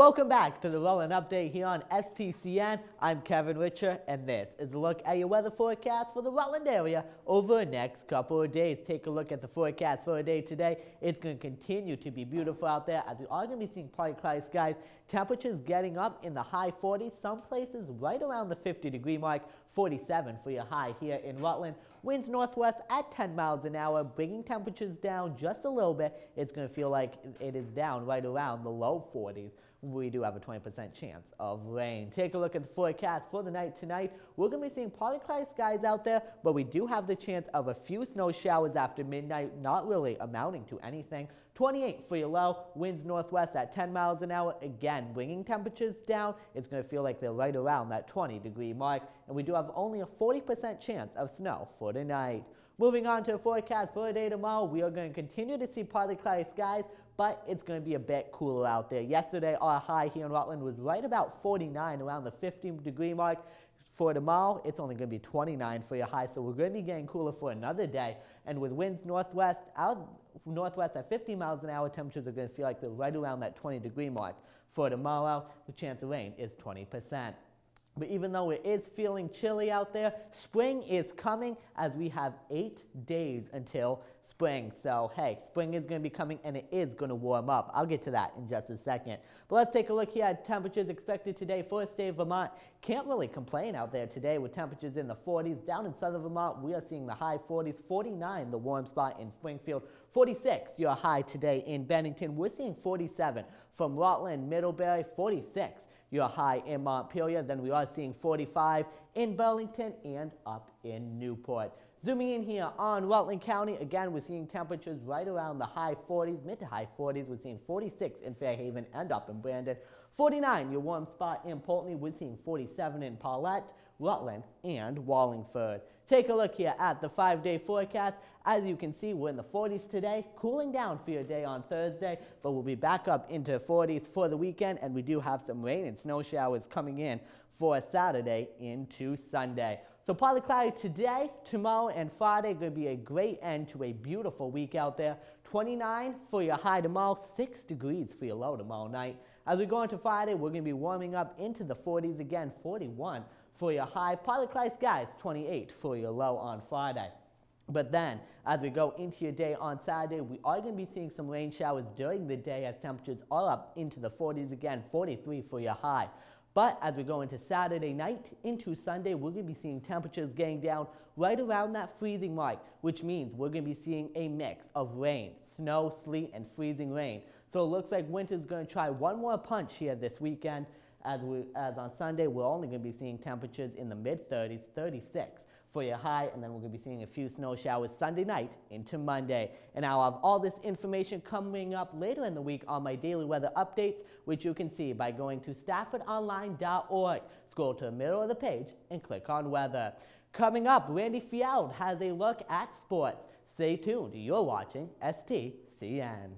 Welcome back to the Rutland Update here on STCN. I'm Kevin Richer, and this is a look at your weather forecast for the Rutland area over the next couple of days. Take a look at the forecast for a day today. It's going to continue to be beautiful out there as we are going to be seeing partly cloudy skies. Temperatures getting up in the high 40s, some places right around the 50 degree mark, 47 for your high here in Rutland. Winds northwest at 10 miles an hour, bringing temperatures down just a little bit. It's going to feel like it is down right around the low 40s we do have a 20% chance of rain. Take a look at the forecast for the night tonight. We're going to be seeing partly skies out there, but we do have the chance of a few snow showers after midnight, not really amounting to anything. 28 for your low, winds northwest at 10 miles an hour. Again, bringing temperatures down. It's going to feel like they're right around that 20 degree mark, and we do have only a 40% chance of snow for tonight. Moving on to the forecast for the day tomorrow, we are going to continue to see partly cloudy skies, but it's going to be a bit cooler out there. Yesterday, our high here in Rutland was right about 49, around the 50 degree mark. For tomorrow, it's only going to be 29 for your high, so we're going to be getting cooler for another day. And with winds northwest, out northwest at 50 miles an hour, temperatures are going to feel like they're right around that 20 degree mark. For tomorrow, the chance of rain is 20 percent. But even though it is feeling chilly out there, spring is coming as we have eight days until spring. So, hey, spring is going to be coming and it is going to warm up. I'll get to that in just a second. But let's take a look here at temperatures expected today for the state of Vermont. Can't really complain out there today with temperatures in the 40s. Down in southern Vermont, we are seeing the high 40s, 49 the warm spot in Springfield, 46 your high today in Bennington. We're seeing 47 from Rutland, Middlebury, 46 your high in Montpelier. Then we are seeing 45 in Burlington and up in Newport. Zooming in here on Rutland County, again, we're seeing temperatures right around the high 40s, mid to high 40s. We're seeing 46 in Fair Haven and up in Brandon. 49, your warm spot in Poultney. We're seeing 47 in Pawlet, Rutland, and Wallingford. Take a look here at the five-day forecast. As you can see, we're in the 40s today, cooling down for your day on Thursday, but we'll be back up into 40s for the weekend, and we do have some rain and snow showers coming in for Saturday into Sunday. So partly cloudy today, tomorrow, and Friday. Going to be a great end to a beautiful week out there. 29 for your high tomorrow, 6 degrees for your low tomorrow night. As we go into Friday, we're going to be warming up into the 40s again, 41 for your high. Partly cloudy skies, 28 for your low on Friday. But then, as we go into your day on Saturday, we are going to be seeing some rain showers during the day as temperatures are up into the 40s again, 43 for your high. But as we go into Saturday night into Sunday, we're going to be seeing temperatures getting down right around that freezing mark, which means we're going to be seeing a mix of rain, snow, sleet, and freezing rain. So it looks like winter's going to try one more punch here this weekend. As, we, as on Sunday, we're only going to be seeing temperatures in the mid 30s, 36 for your high, and then we're going to be seeing a few snow showers Sunday night into Monday. And I'll have all this information coming up later in the week on my daily weather updates, which you can see by going to staffordonline.org. Scroll to the middle of the page and click on weather. Coming up, Randy Field has a look at sports. Stay tuned. You're watching STCN.